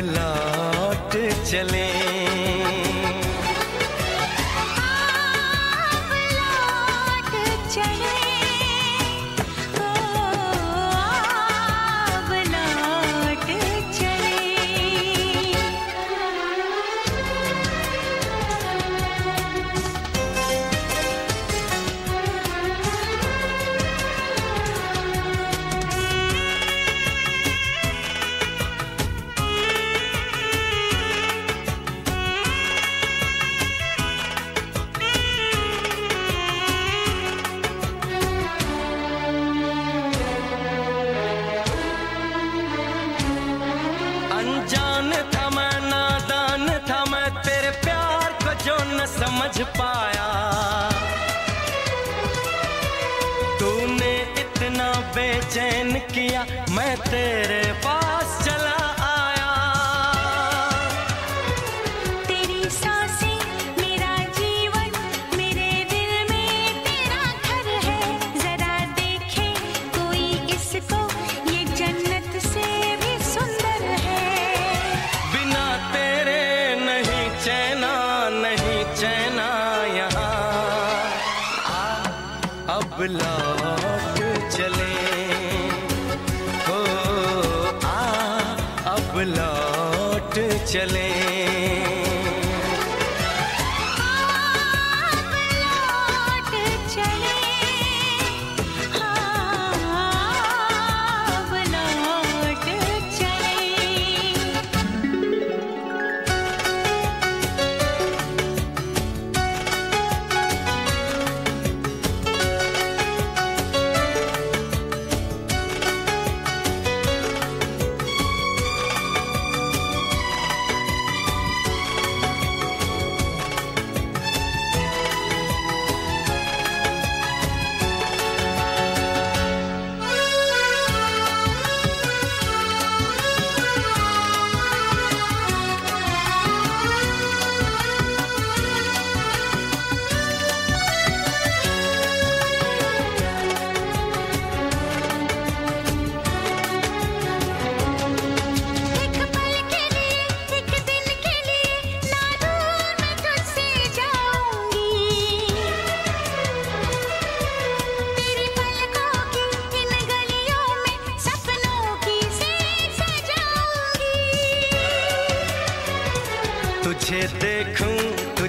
लौट चले। न समझ पाया। तूने इतना बेचैन किया मैं तेरे बुला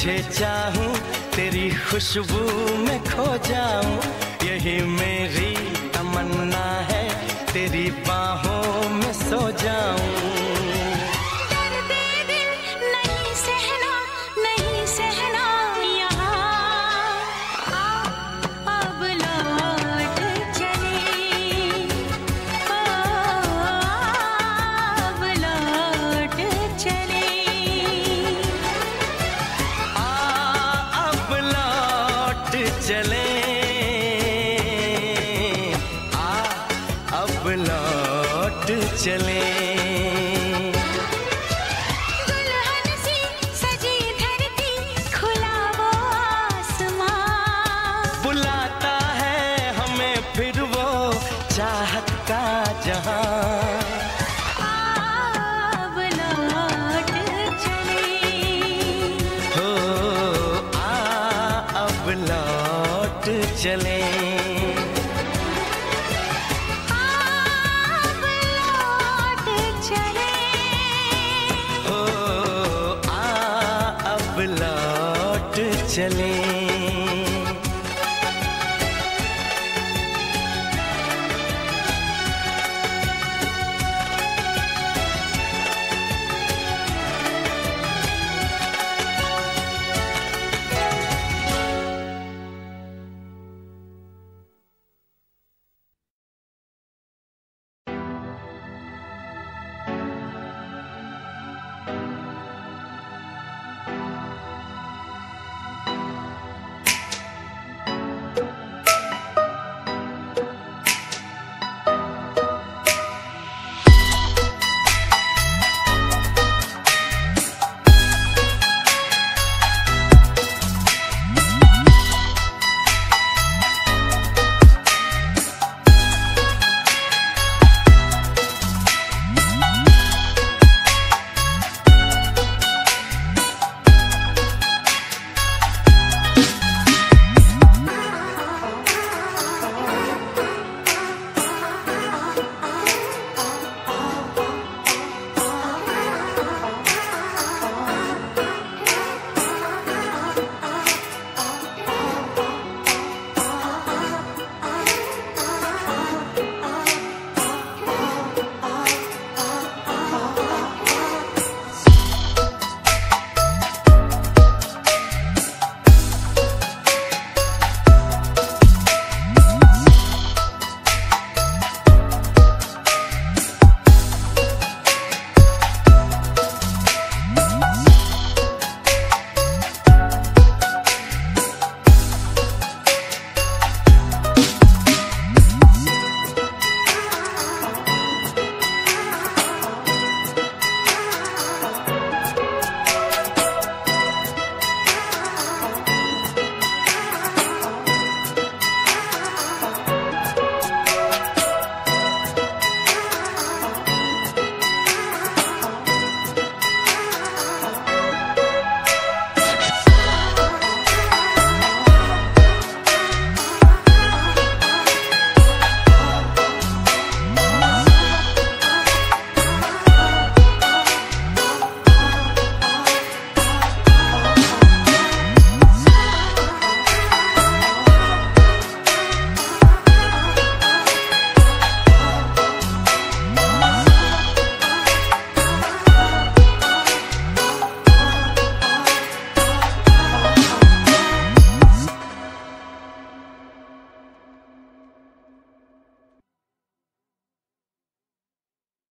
तुझे चाहूँ तेरी खुशबू में खो 这里。